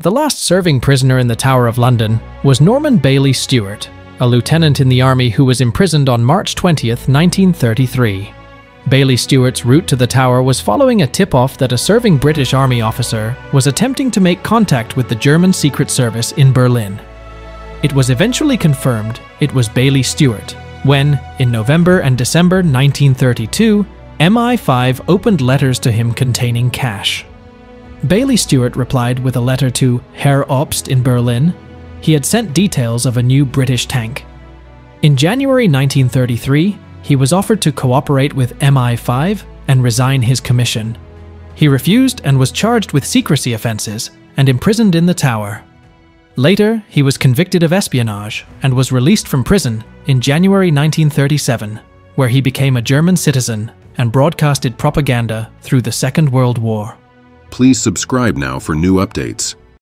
The last serving prisoner in the Tower of London was Norman Baillie-Stewart, a lieutenant in the army who was imprisoned on March 20, 1933. Baillie-Stewart's route to the tower was following a tip-off that a serving British Army officer was attempting to make contact with the German Secret Service in Berlin. It was eventually confirmed it was Baillie-Stewart when, in November and December 1932, MI5 opened letters to him containing cash. Baillie-Stewart replied with a letter to Herr Obst in Berlin. He had sent details of a new British tank. In January 1933, he was offered to cooperate with MI5 and resign his commission. He refused and was charged with secrecy offences and imprisoned in the tower. Later, he was convicted of espionage and was released from prison in January 1937, where he became a German citizen and broadcasted propaganda through the Second World War. Please subscribe now for new updates.